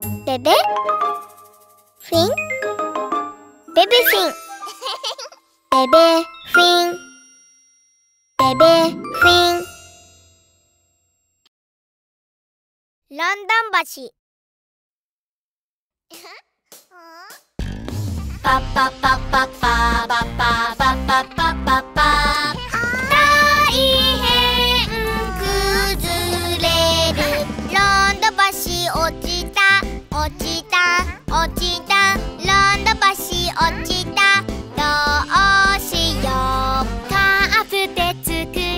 Bebe Fin Bebe Fin Bebe Fin Bebe Fin ランダン橋パッパッパッパッパーパッパー落ちた。落ちた。ランド橋落ちた。どうしよう。カープで作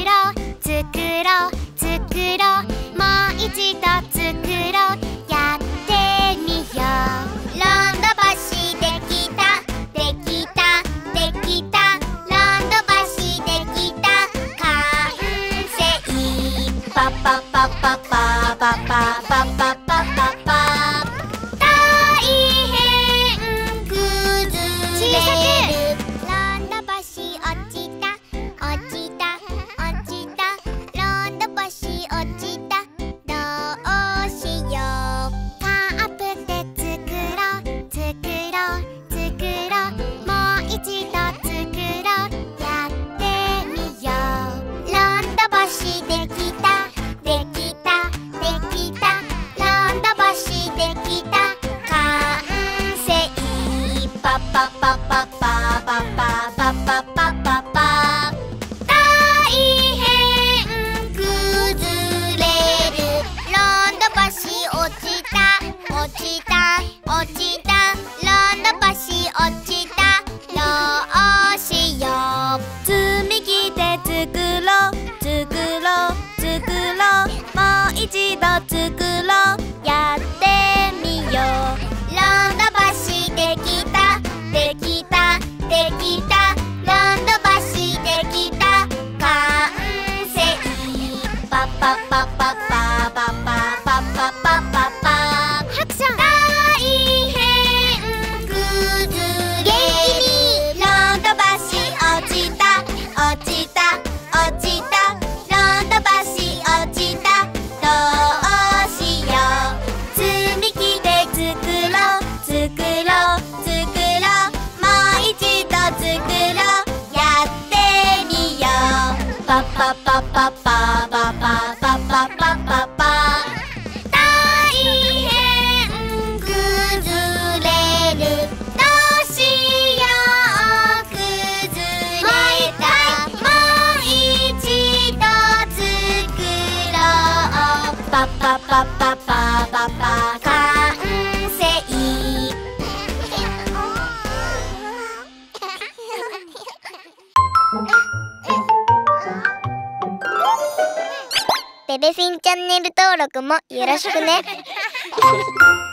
ろう。作ろう。作ろう。もう一度作ろう。やってみよう。ランド橋できた。できた。できた。ランド橋できた。完成パパパパパパパパパパ。pop, pop. パパパパパパパパパ大変崩れるどうしよう崩れたもう一度作ろう。パパパパパパパテレフィンチャンネル登録もよろしくね。